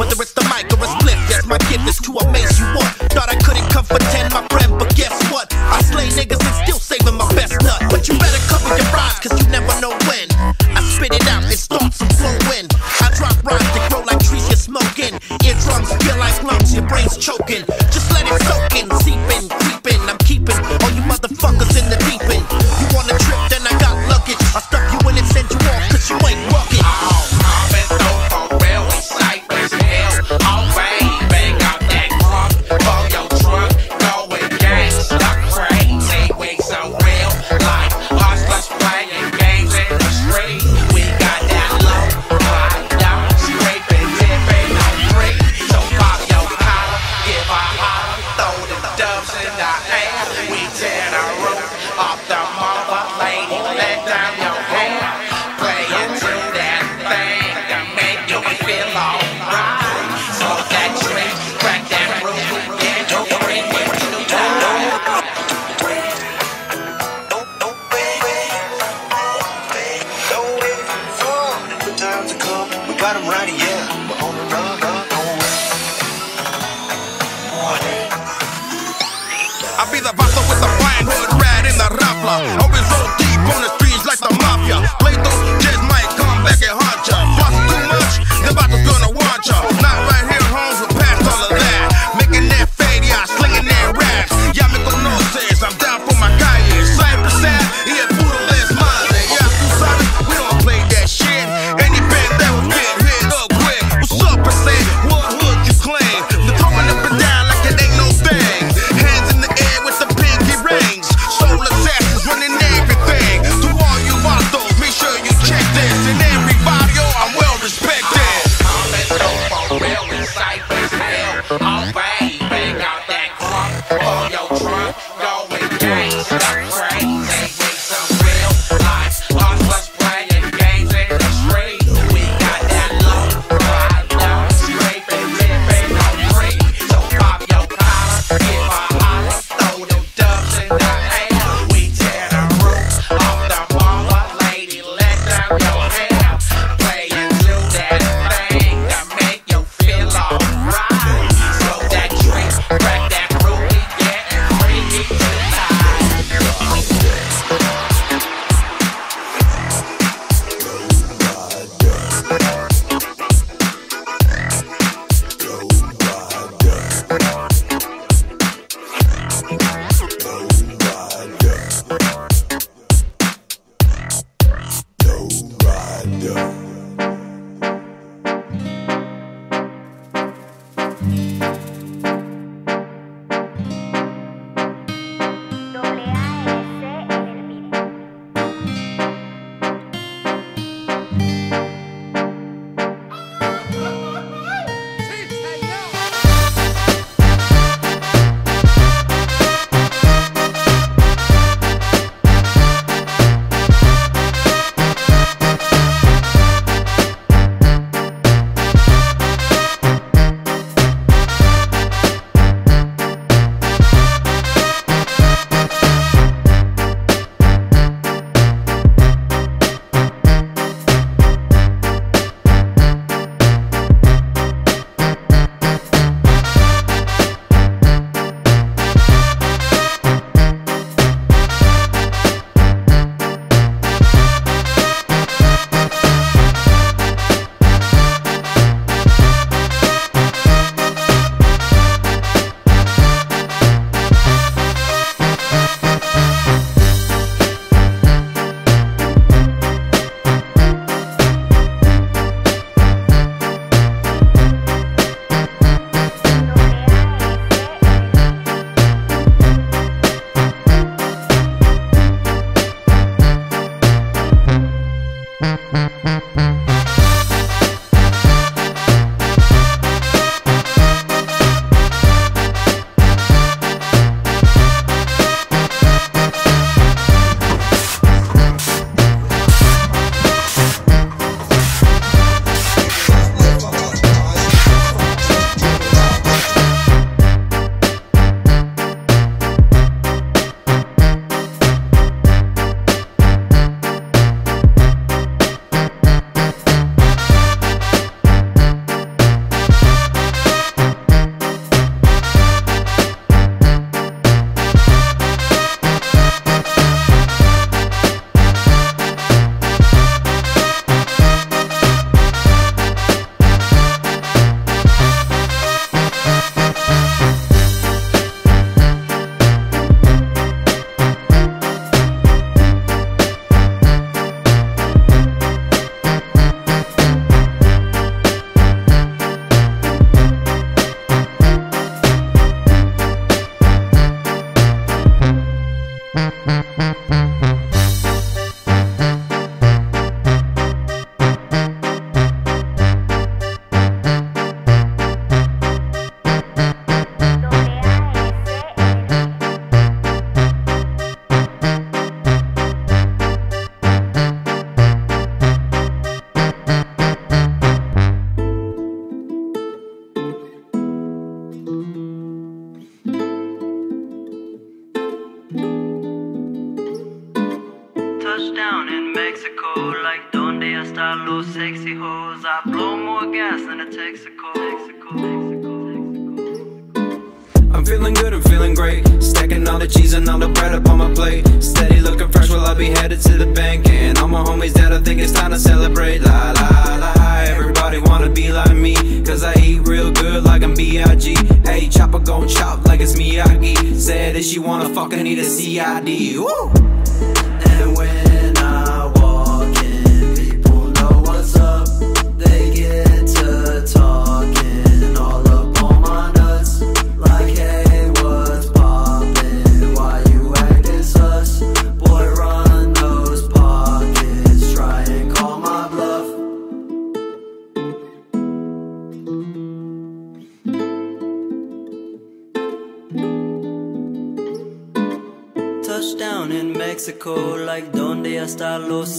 Whether it's the mic or a split, yes, my kid is. got him right here. Stacking all the bread up on my plate. Steady looking fresh, while I be headed to the bank. And all my homies that I think it's time to celebrate. La la la, everybody wanna be like me. Cause I eat real good like I'm B.I.G. Hey, chopper gon' chop like it's Miyagi. Said that she wanna fuck, I need a CID. Woo! And when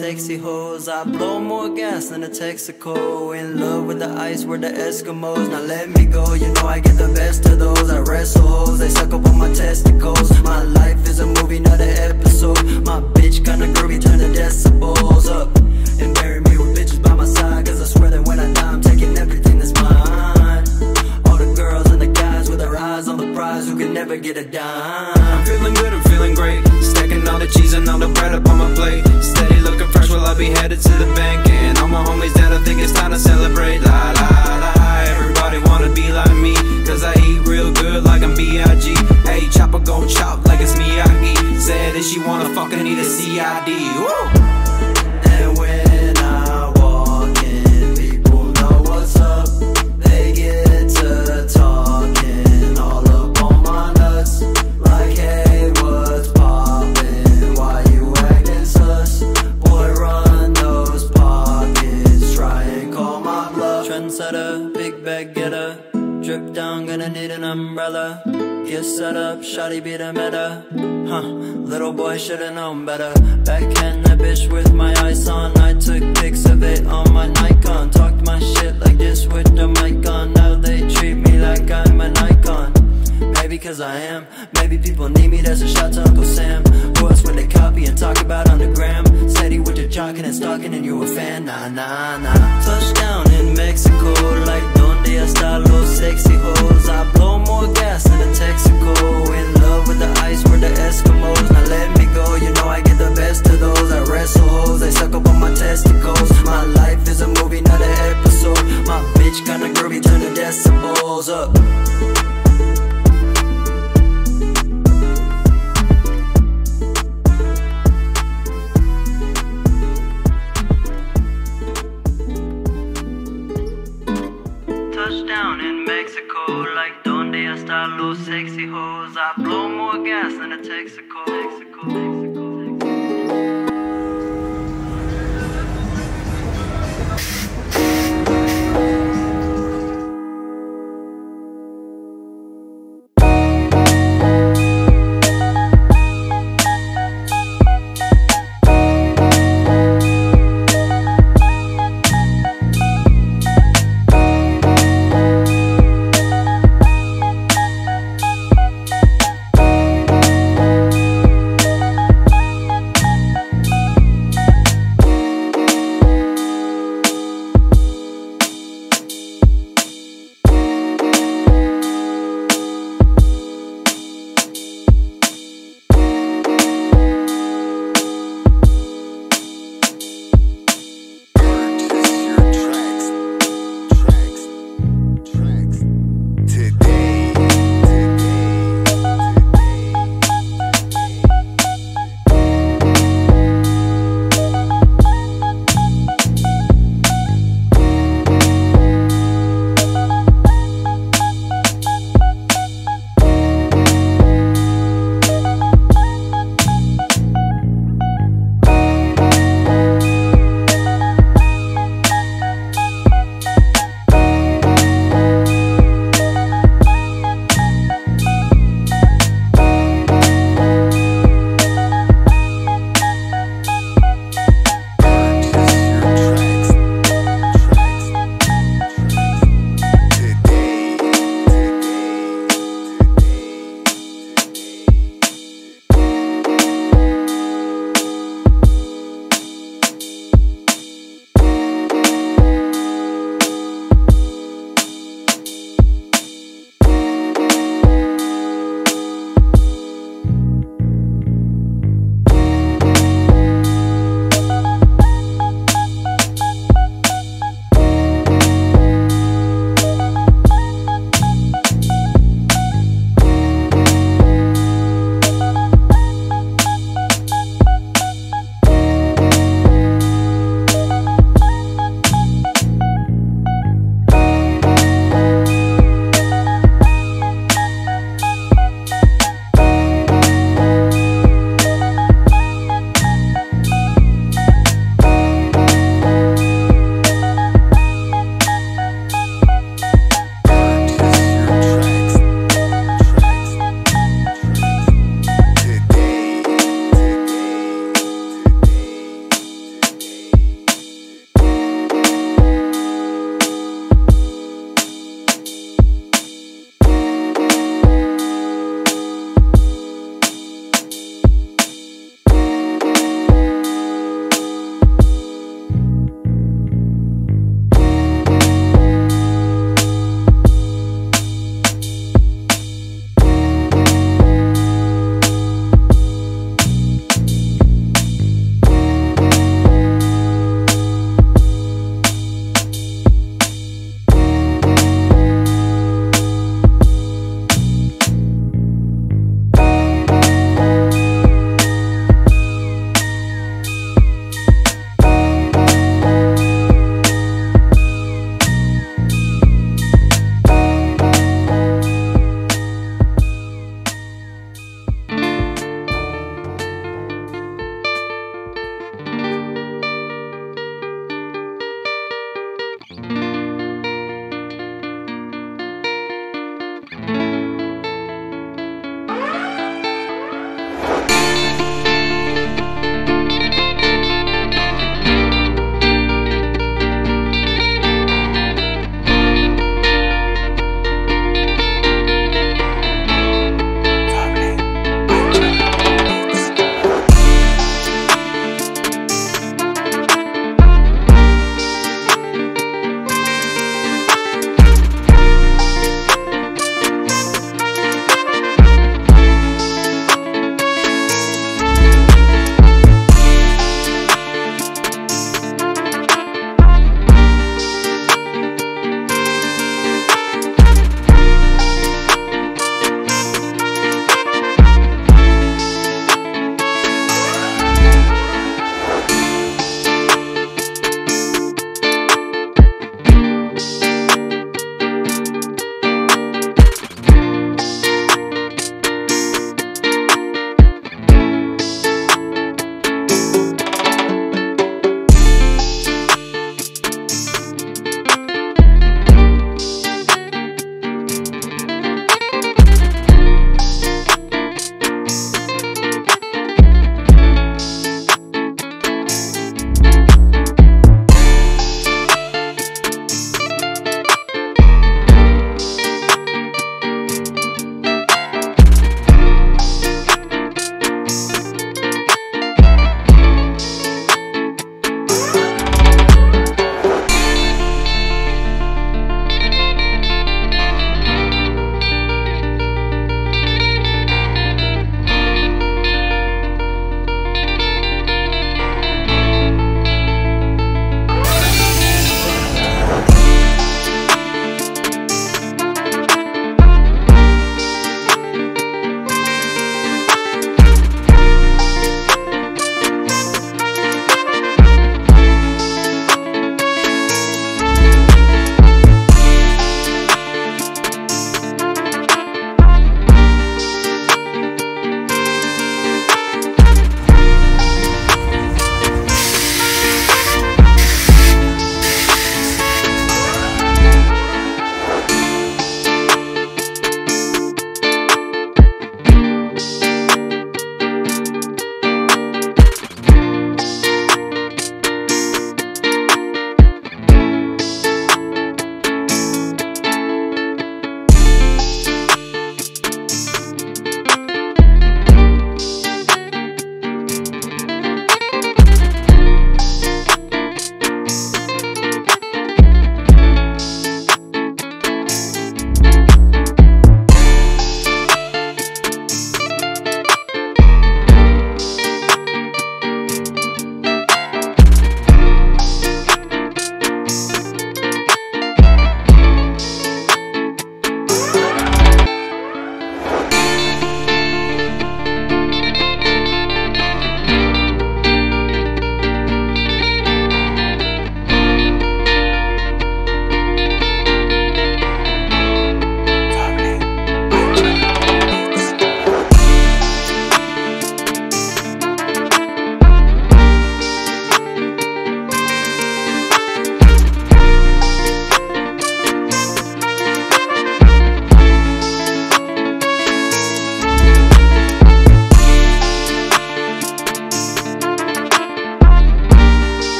sexy hoes? I blow more gas than a Texaco. In love with the ice, we're the Eskimos. Now let me go, you know I get the best of those. I wrestle hoes, they suck up on my testicles. My life is a movie, not an episode. My bitch kinda groovy, turn the decibels up. And bury me with bitches by my side, cause I swear that when I die, I'm taking everything that's mine. All the girls and the guys with their eyes on the prize who can never get a dime. I'm feeling good, I'm feeling great. Stacking all the cheese and all the bread up on my plate. Steady looking fresh, while I be headed to the bank. And all my homies that I think it's time to celebrate. La la la, everybody wanna be like me. Cause I eat real good like I'm should've known better. Backhand that bitch with my eyes on. I took pics of it on my Nikon. Talked my shit like this with the mic on. Now they treat me like I'm an icon. Maybe cause I am. Maybe people need me, that's a shot to Uncle Sam. Who else they copy and talk about on the gram? Steady with your jocking and stalking and you a fan, nah, nah, nah. Touchdown in Mexico, like donde está los sexy hoes? I blow more gas than a Texaco. In love with the ice, we're the Eskimos. Testicles. My life is a movie, not an episode. My bitch kinda groovy, turn the decibels up.